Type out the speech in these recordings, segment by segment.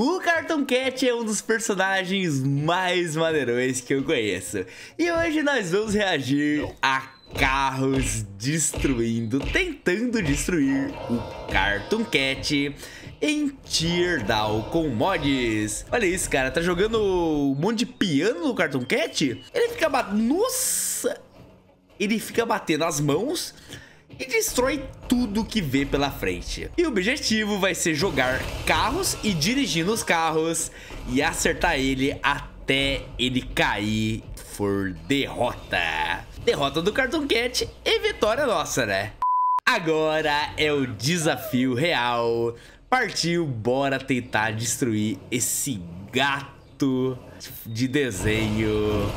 O Cartoon Cat é um dos personagens mais maneirões que eu conheço. E hoje nós vamos reagir a carros destruindo, tentando destruir o Cartoon Cat em Teardown com mods. Olha isso, cara, tá jogando um monte de piano no Cartoon Cat? Ele fica batendo... Nossa! Ele fica batendo as mãos e destrói tudo que vê pela frente. E o objetivo vai ser jogar carros e dirigir nos carros e acertar ele até ele cair for derrota. Derrota do Cartoon Cat e vitória nossa, né? Agora é o desafio real. Partiu, bora tentar destruir esse gato de desenho.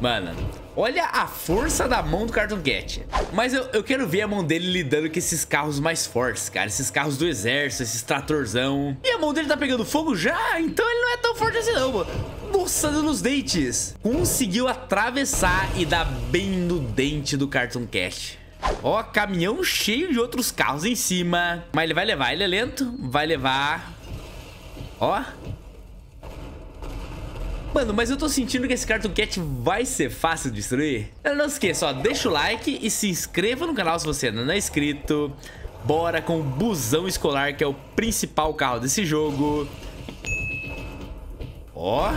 Mano, Olha a força da mão do Cartoon Cat. Mas eu, eu quero ver a mão dele lidando com esses carros mais fortes, cara. Esses carros do exército, esses tratorzão. E a mão dele tá pegando fogo já? Então ele não é tão forte assim não, mano. Nossa, nos dentes. Conseguiu atravessar e dar bem no dente do Cartoon Cat. Ó, caminhão cheio de outros carros em cima. Mas ele vai levar, ele é lento. Vai levar. Ó, Mano, mas eu tô sentindo que esse Cartoon Cat vai ser fácil de destruir. Não esqueça, ó, deixa o like e se inscreva no canal se você ainda não é inscrito. Bora com o busão escolar, que é o principal carro desse jogo. Ó.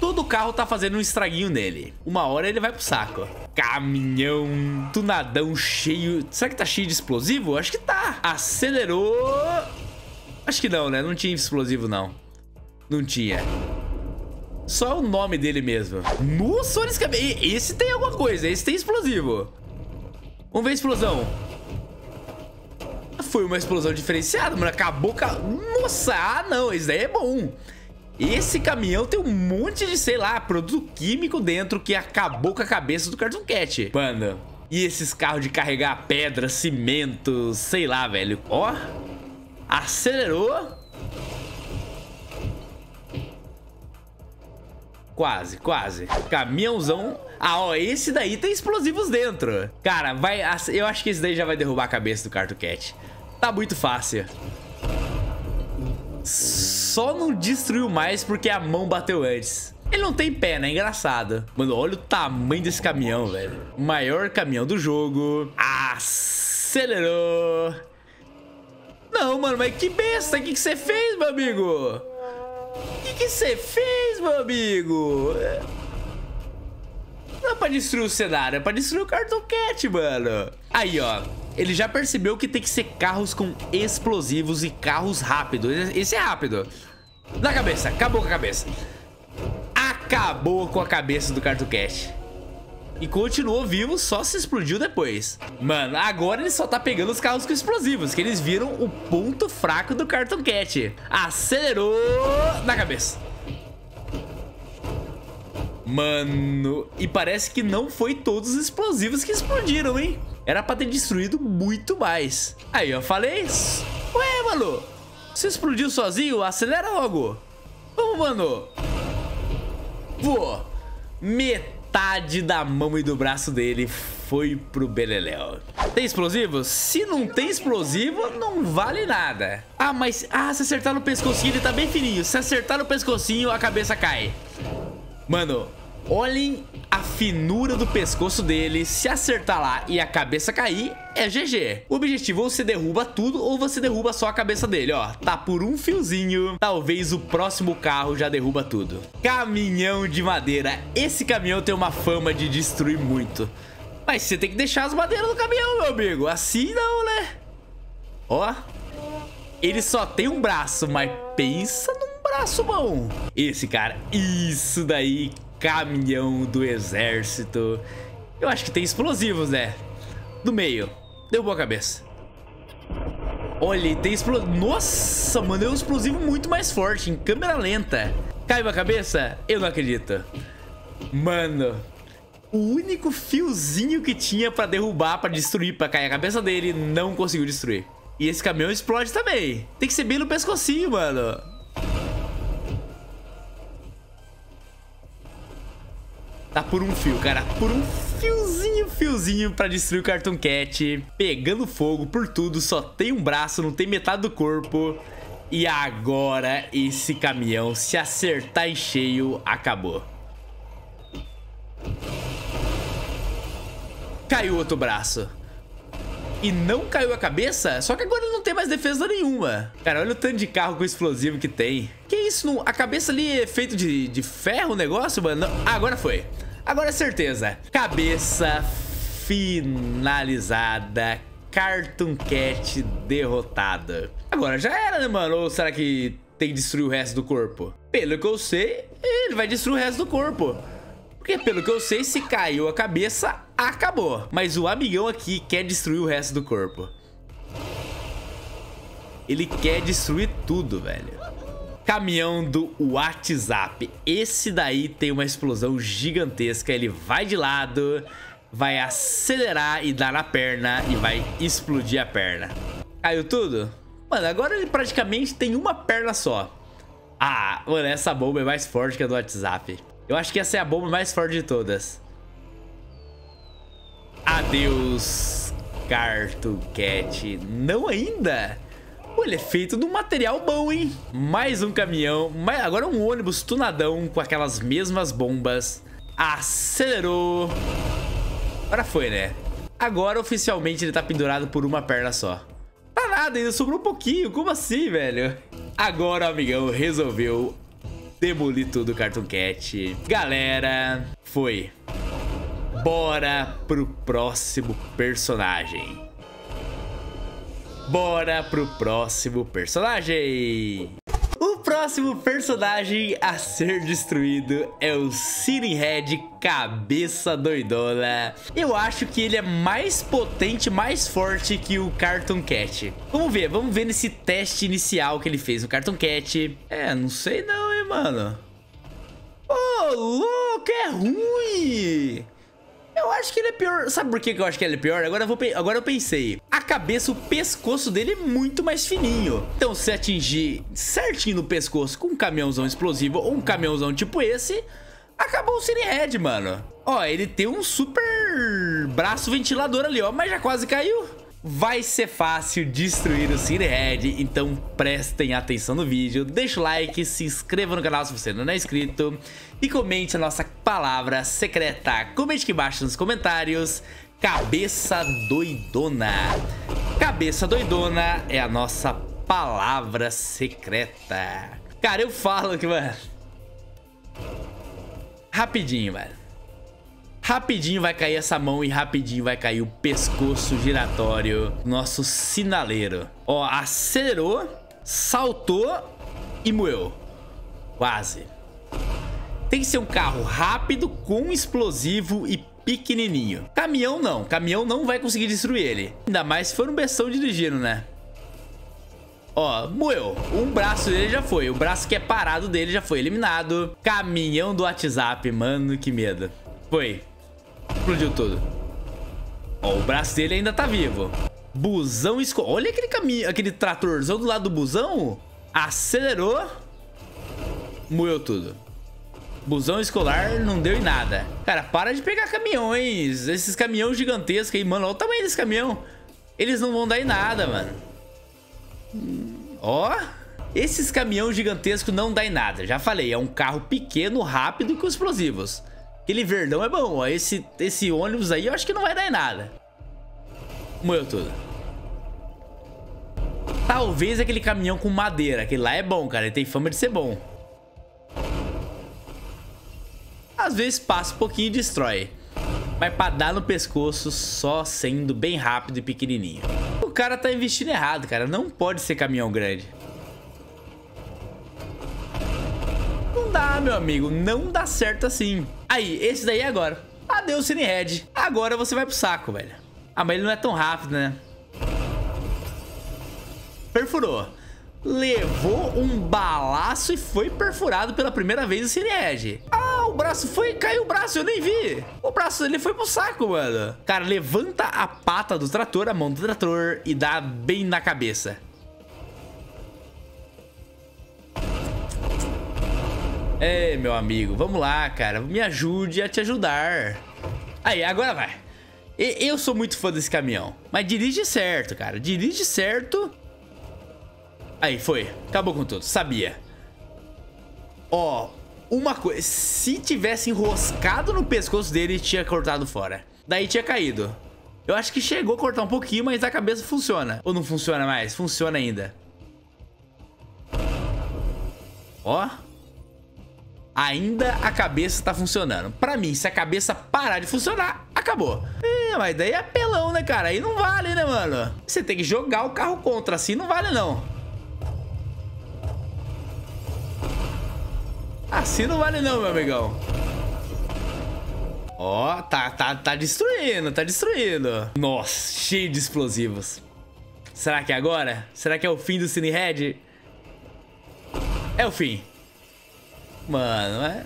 Todo carro tá fazendo um estraguinho nele. Uma hora ele vai pro saco. Caminhão, tunadão cheio. Será que tá cheio de explosivo? Acho que tá. Acelerou. Acho que não, né? Não tinha explosivo, não. Não tinha. Só o nome dele mesmo. Nossa, olha esse cabelo. Esse tem alguma coisa. Esse tem explosivo. Vamos ver a explosão. Foi uma explosão diferenciada, mano. Acabou... Nossa, ah, não. Esse daí é bom. Esse caminhão tem um monte de, sei lá, produto químico dentro que acabou com a cabeça do Cartoon Cat. Mano, e esses carros de carregar pedra, cimento, sei lá, velho. Ó, acelerou. Quase, quase. Caminhãozão. Ah, ó, esse daí tem explosivos dentro. Cara, vai... Eu acho que esse daí já vai derrubar a cabeça do Cartoon Cat. Tá muito fácil. Só não destruiu mais porque a mão bateu antes. Ele não tem pé, né? Engraçado. Mano, olha o tamanho desse caminhão, velho. Maior caminhão do jogo. Acelerou. Não, mano, mas que besta. O que você fez, meu amigo? O que você fez, meu amigo? Não é pra destruir o cenário, é pra destruir o Cartoon Cat, mano. Aí, ó. Ele já percebeu que tem que ser carros com explosivos e carros rápidos. Esse é rápido. Na cabeça, acabou com a cabeça. Acabou com a cabeça do Cartoon Cat. E continuou vivo, só se explodiu depois. Mano, agora ele só tá pegando os carros com explosivos, que eles viram o ponto fraco do Cartoon Cat. Acelerou na cabeça. Mano, e parece que não foi todos os explosivos que explodiram, hein? Era pra ter destruído muito mais. Aí, eu falei... Ué, mano, você explodiu sozinho? Acelera logo. Vamos, mano. Metade metade da mão e do braço dele foi pro Beleléu. Tem explosivo? Se não tem explosivo, não vale nada. Ah, mas... Ah, se acertar no pescocinho, ele tá bem fininho. Se acertar no pescocinho, a cabeça cai. Mano, olhem a finura do pescoço dele. Se acertar lá e a cabeça cair, é GG. O objetivo ou você derruba tudo ou você derruba só a cabeça dele, ó. Tá por um fiozinho. Talvez o próximo carro já derruba tudo. Caminhão de madeira. Esse caminhão tem uma fama de destruir muito. Mas você tem que deixar as madeiras no caminhão, meu amigo. Assim não, né? Ó. Ele só tem um braço, mas pensa num braço bom. Esse cara, isso daí, caminhão do exército. Eu acho que tem explosivos, né? No meio. Derrubou a cabeça. Olha, tem explosivo. Nossa, mano, é um explosivo muito mais forte, em câmera lenta. Caiu a cabeça? Eu não acredito. Mano, o único fiozinho que tinha pra derrubar, pra destruir, pra cair a cabeça dele, não conseguiu destruir. E esse caminhão explode também. Tem que ser bem no pescocinho, mano. Tá por um fio, cara. Por um fiozinho, fiozinho pra destruir o Cartoon Cat. Pegando fogo por tudo. Só tem um braço, não tem metade do corpo. E agora esse caminhão, se acertar em cheio, acabou. Caiu outro braço. E não caiu a cabeça, só que agora não tem mais defesa nenhuma. Cara, olha o tanto de carro com explosivo que tem. Que isso? A cabeça ali é feito de, de ferro o negócio, mano? Ah, agora foi. Agora é certeza. Cabeça finalizada. Cartoon Cat derrotada. Agora já era, né, mano? Ou será que tem que destruir o resto do corpo? Pelo que eu sei, ele vai destruir o resto do corpo. Porque pelo que eu sei, se caiu a cabeça, acabou. Mas o amigão aqui quer destruir o resto do corpo. Ele quer destruir tudo, velho. Caminhão do WhatsApp. Esse daí tem uma explosão gigantesca. Ele vai de lado vai acelerar e dar na perna e vai explodir a perna. Caiu tudo? Mano, agora ele praticamente tem uma perna só. Ah, mano, essa bomba é mais forte que a do WhatsApp. Eu acho que essa é a bomba mais forte de todas. Adeus, Cat. Não ainda? Pô, ele é feito de um material bom, hein? Mais um caminhão, mais... agora um ônibus tunadão com aquelas mesmas bombas. Acelerou. Agora foi, né? Agora, oficialmente, ele tá pendurado por uma perna só. Tá nada, ainda sobrou um pouquinho. Como assim, velho? Agora o amigão resolveu demolir tudo o Cartoon Cat. Galera, foi. Bora pro próximo personagem. Bora pro próximo personagem próximo personagem a ser destruído é o City Head Cabeça Doidona. Eu acho que ele é mais potente, mais forte que o Cartoon Cat. Vamos ver, vamos ver nesse teste inicial que ele fez no Cartoon Cat. É, não sei não, hein, mano. Ô, oh, louco, é ruim! Eu acho que ele é pior. Sabe por que eu acho que ele é pior? Agora eu, vou, agora eu pensei. Cabeça, o pescoço dele é muito mais fininho. Então, se atingir certinho no pescoço com um caminhãozão explosivo ou um caminhãozão tipo esse, acabou o Cine Head, mano. Ó, ele tem um super braço ventilador ali, ó, mas já quase caiu vai ser fácil destruir o City Head, então prestem atenção no vídeo, deixa o like, se inscreva no canal se você não é inscrito e comente a nossa palavra secreta. Comente aqui embaixo nos comentários, cabeça doidona. Cabeça doidona é a nossa palavra secreta. Cara, eu falo que, mano... Rapidinho, mano. Rapidinho vai cair essa mão e rapidinho vai cair o pescoço giratório nosso sinaleiro. Ó, acelerou, saltou e moeu. Quase. Tem que ser um carro rápido, com explosivo e pequenininho. Caminhão não, caminhão não vai conseguir destruir ele. Ainda mais se for um bestão dirigindo, né? Ó, moeu. Um braço dele já foi. O braço que é parado dele já foi eliminado. Caminhão do WhatsApp, mano, que medo. Foi. Explodiu tudo. Ó, o braço dele ainda tá vivo. Busão esco... Olha aquele caminho, aquele tratorzão do lado do busão. Acelerou. Moeu tudo. Busão escolar não deu em nada. Cara, para de pegar caminhões. Esses caminhões gigantescos aí, mano. Olha o tamanho desse caminhão. Eles não vão dar em nada, mano. Ó. Esses caminhões gigantescos não dá em nada. Já falei, é um carro pequeno, rápido e com explosivos. Aquele verdão é bom, ó. Esse, esse ônibus aí eu acho que não vai dar em nada. Moeu tudo. Talvez aquele caminhão com madeira. Aquele lá é bom, cara. Ele tem fama de ser bom. Às vezes passa um pouquinho e destrói. Mas pra dar no pescoço só sendo bem rápido e pequenininho. O cara tá investindo errado, cara. Não pode ser caminhão grande. Não dá, meu amigo. Não dá certo assim. Aí, esse daí é agora. Adeus, Cinehead. Agora você vai pro saco, velho. Ah, mas ele não é tão rápido, né? Perfurou. Levou um balaço e foi perfurado pela primeira vez o Cinehead. Ah, o braço foi... Caiu o braço, eu nem vi. O braço dele foi pro saco, mano. Cara, levanta a pata do trator, a mão do trator e dá bem na cabeça. É, meu amigo, vamos lá, cara. Me ajude a te ajudar. Aí, agora vai. Eu sou muito fã desse caminhão. Mas dirige certo, cara. Dirige certo. Aí, foi. Acabou com tudo. Sabia. Ó, uma coisa. Se tivesse enroscado no pescoço dele, tinha cortado fora. Daí tinha caído. Eu acho que chegou a cortar um pouquinho, mas a cabeça funciona. Ou não funciona mais? Funciona ainda. Ó. Ainda a cabeça tá funcionando. Pra mim, se a cabeça parar de funcionar, acabou. Mas daí é apelão, né, cara? Aí não vale, né, mano? Você tem que jogar o carro contra, assim não vale, não. Assim não vale não, meu amigão. Ó, tá, tá, tá destruindo, tá destruindo. Nossa, cheio de explosivos. Será que é agora? Será que é o fim do Cine Red? É o fim. Mano, é...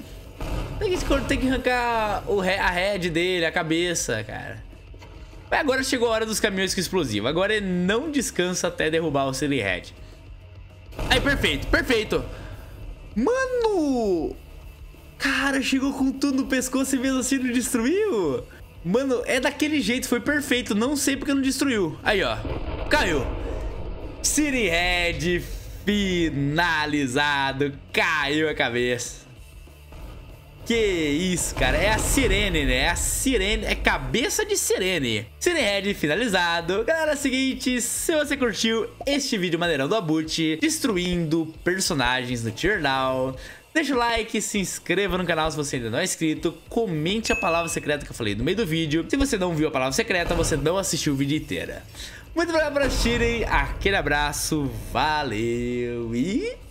Tem que, tem que arrancar o, a head dele, a cabeça, cara. Mas agora chegou a hora dos caminhões com explosivo. Agora ele não descansa até derrubar o Cine Red. Aí, perfeito, perfeito. Mano! Cara, chegou com tudo no pescoço e mesmo assim não destruiu? Mano, é daquele jeito, foi perfeito. Não sei porque não destruiu. Aí, ó. Caiu. City Red finalizado. Caiu a cabeça. Que isso, cara. É a sirene, né? É a sirene. É cabeça de sirene. Sirene Red finalizado. Galera, é o seguinte. Se você curtiu este vídeo maneirão do Abut, destruindo personagens no Tier Down, Deixa o like, se inscreva no canal se você ainda não é inscrito, comente a palavra secreta que eu falei no meio do vídeo. Se você não viu a palavra secreta, você não assistiu o vídeo inteiro. Muito obrigado por assistirem, aquele abraço, valeu e...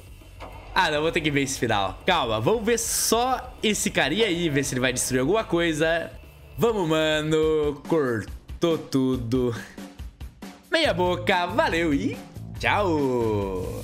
Ah, não, vou ter que ver esse final. Calma, vamos ver só esse carinha aí, ver se ele vai destruir alguma coisa. Vamos, mano, cortou tudo. Meia boca, valeu e tchau!